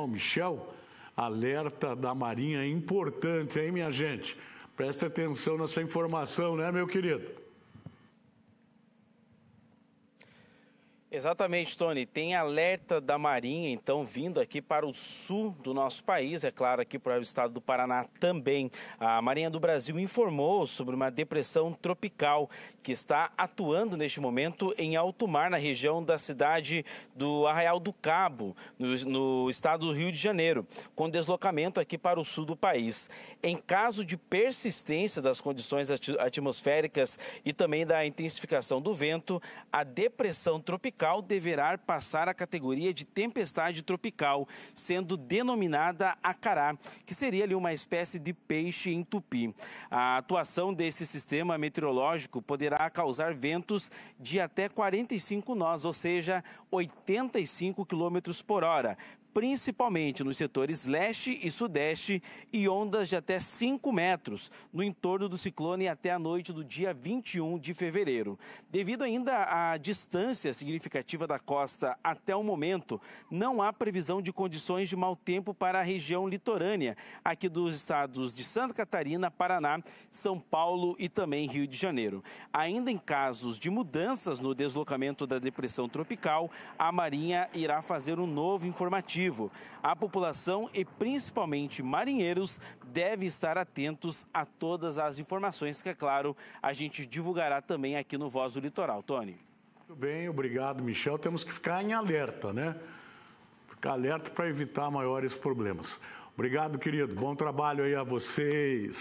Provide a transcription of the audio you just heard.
ao Michel. Alerta da Marinha importante, hein, minha gente? Preste atenção nessa informação, né, meu querido? Exatamente, Tony. Tem alerta da Marinha, então, vindo aqui para o sul do nosso país, é claro, aqui para o estado do Paraná também. A Marinha do Brasil informou sobre uma depressão tropical que está atuando neste momento em alto mar, na região da cidade do Arraial do Cabo, no, no estado do Rio de Janeiro, com deslocamento aqui para o sul do país. Em caso de persistência das condições atmosféricas e também da intensificação do vento, a depressão tropical deverá passar à categoria de tempestade tropical, sendo denominada acará, que seria ali uma espécie de peixe em tupi. A atuação desse sistema meteorológico poderá causar ventos de até 45 nós, ou seja, 85 km por hora, principalmente nos setores leste e sudeste, e ondas de até 5 metros no entorno do ciclone até a noite do dia 21 de fevereiro. Devido ainda à distância significativa da costa até o momento, não há previsão de condições de mau tempo para a região litorânea, aqui dos estados de Santa Catarina, Paraná, São Paulo e também Rio de Janeiro. Ainda em casos de mudanças no deslocamento da depressão tropical, a Marinha irá fazer um novo informativo a população e principalmente marinheiros devem estar atentos a todas as informações que, é claro, a gente divulgará também aqui no Voz do Litoral. Tony. Muito bem, obrigado, Michel. Temos que ficar em alerta, né? Ficar alerta para evitar maiores problemas. Obrigado, querido. Bom trabalho aí a vocês.